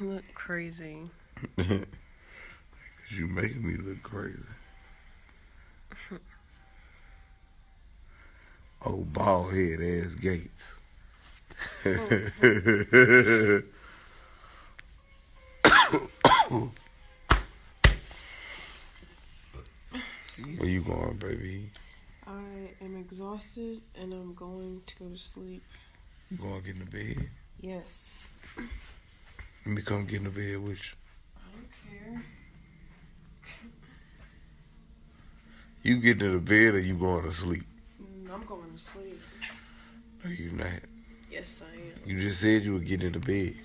look crazy. Cause you making me look crazy. oh, bald head ass Gates. Where you going, baby? I am exhausted and I'm going to go to sleep. You going to get in the bed? Yes. Let me come get in the bed with you. I don't care. You get in the bed or you going to sleep? Mm, I'm going to sleep. No, you not. Yes, I am. You just said you would get in the bed.